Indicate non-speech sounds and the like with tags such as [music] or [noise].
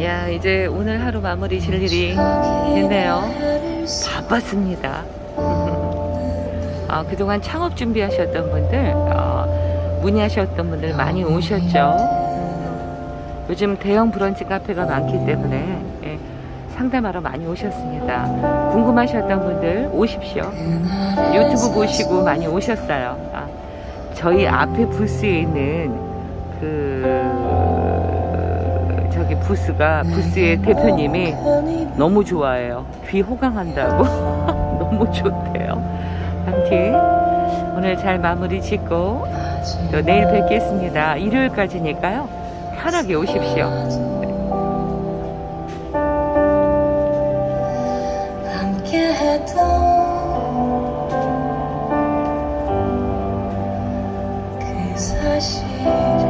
야 이제 오늘 하루 마무리 질 일이 됐네요. 바빴습니다. [laughs] 아, 그동안 창업 준비하셨던 분들 어, 문의하셨던 분들 많이 오셨죠? 요즘 대형 브런치 카페가 많기 때문에 예, 상담하러 많이 오셨습니다. 궁금하셨던 분들 오십시오. 유튜브 보시고 많이 오셨어요. 아, 저희 앞에 부스에 있는 그 여기 부스가 부스의 대표님이 너무 좋아해요. 귀 호강한다고. [laughs] 너무 좋대요. 아무튼 오늘 잘 마무리 짓고 또 내일 뵙겠습니다. 일요일까지니까요. 편하게 오십시오. 그 사실.